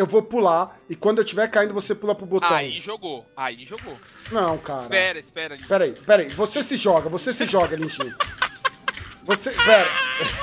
eu vou pular e quando eu estiver caindo você pula pro botão. Aí jogou, aí jogou. Não, cara. Espera, espera. Pera aí, pera aí. Você se joga, você se joga, Linchinho. Você. Pera.